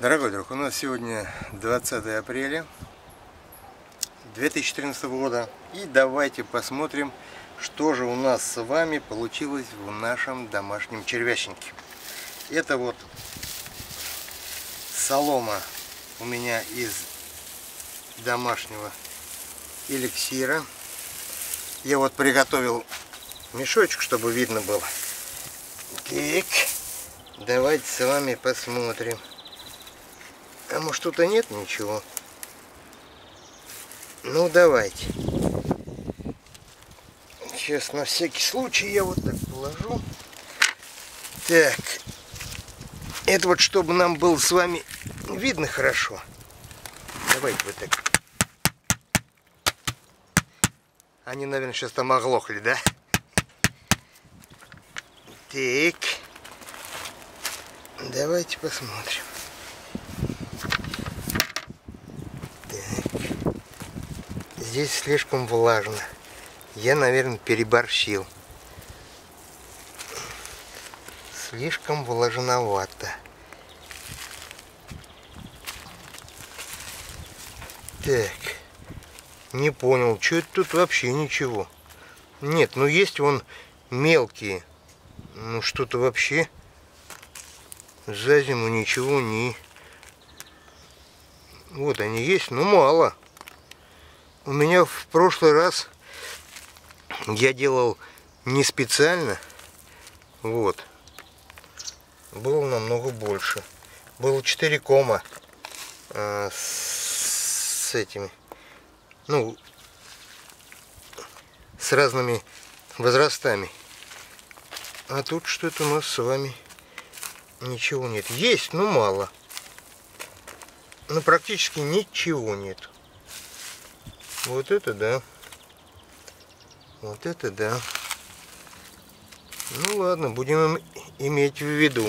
Дорогой друг, у нас сегодня 20 апреля 2014 года. И давайте посмотрим, что же у нас с вами получилось в нашем домашнем червячнике. Это вот солома у меня из домашнего эликсира. Я вот приготовил мешочек, чтобы видно было. Так, давайте с вами посмотрим. А может и нет ничего? Ну давайте. Сейчас на всякий случай я вот так положу. Так. Это вот чтобы нам было с вами видно хорошо. Давайте вот так. Они, наверное, сейчас там оглохли, да? Так. Давайте посмотрим. Здесь слишком влажно. Я, наверное, переборщил. Слишком влажновато. Так. Не понял, что это тут вообще ничего. Нет, ну есть вон мелкие. Ну что-то вообще за зиму ничего не... Вот они есть, но мало. У меня в прошлый раз я делал не специально. Вот. Было намного больше. Было 4 кома э, с этими. Ну, с разными возрастами. А тут что-то у нас с вами ничего нет. Есть, но мало. Ну, практически ничего нет. Вот это да. Вот это да. Ну ладно, будем иметь в виду.